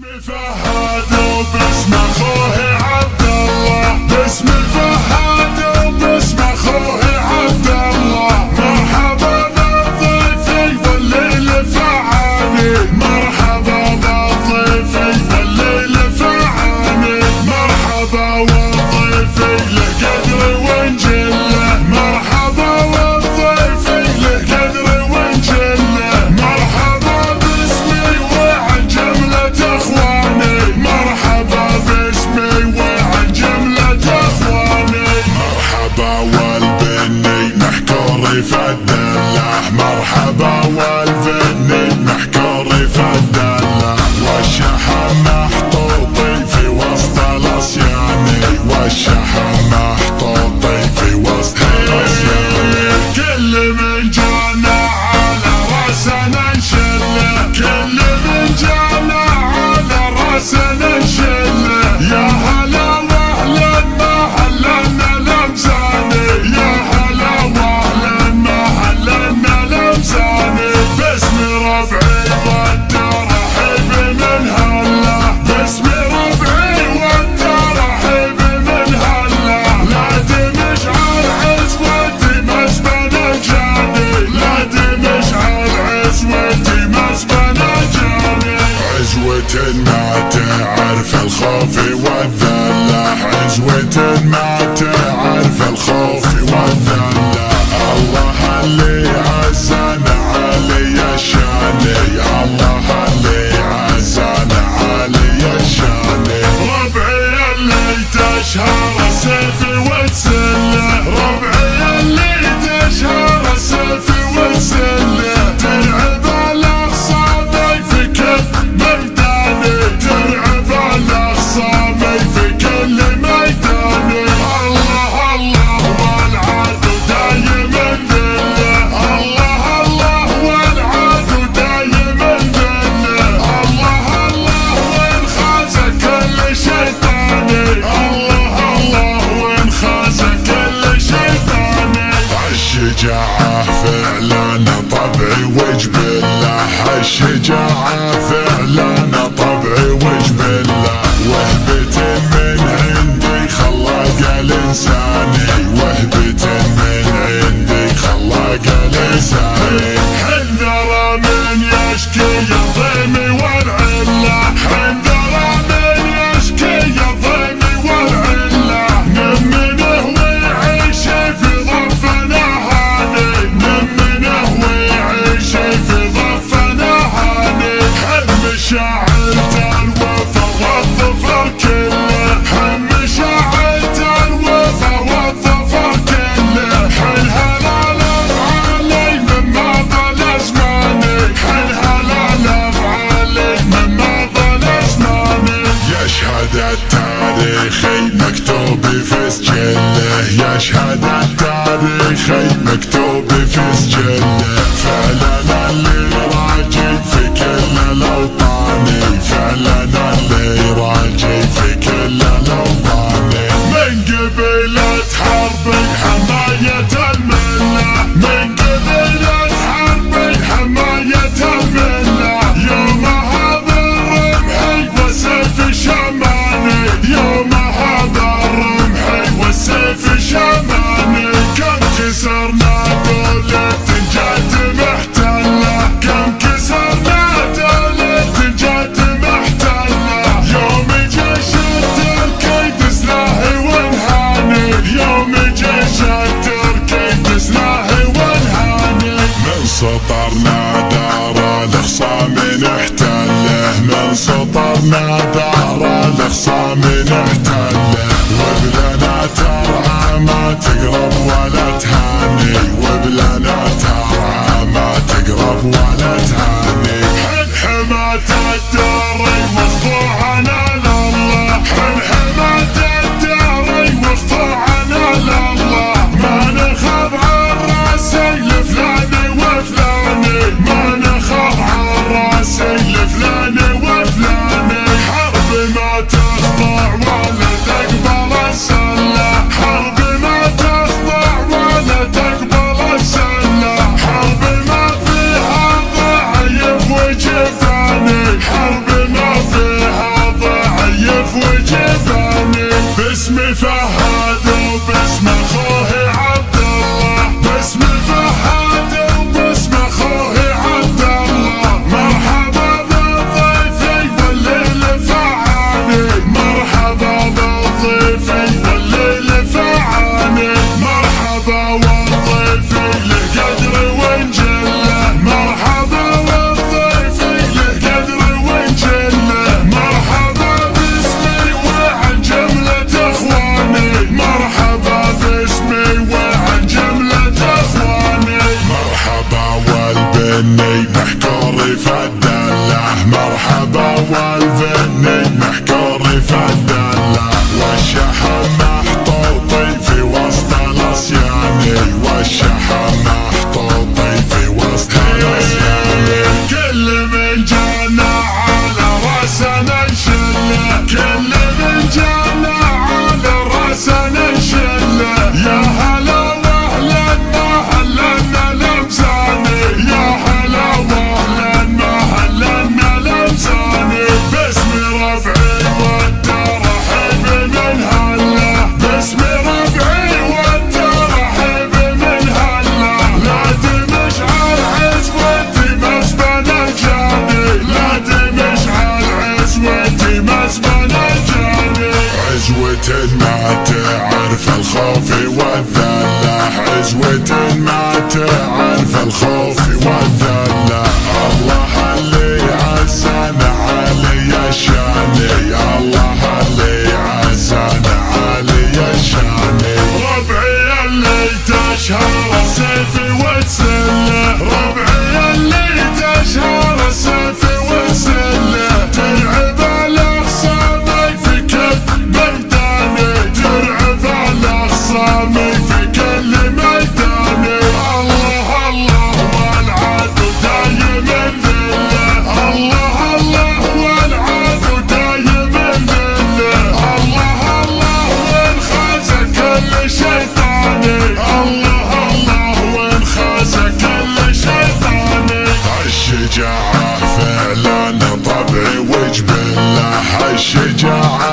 Smith, I had no business. my attention. الخوف والذلة عجوة ما تعرف الخوف والذلة مشهد التاريخ مكتوب في سجله فعلنا اللي راجل في كل الاوطان فعلنا اللي راجل في كل الاوطان من قبيلة حرب حماية الملة من ما بعرى الخصام نحتله وبلنا ترعى ما تقرب الناي نحكي رفع الدلع مرحبا والفي وجبله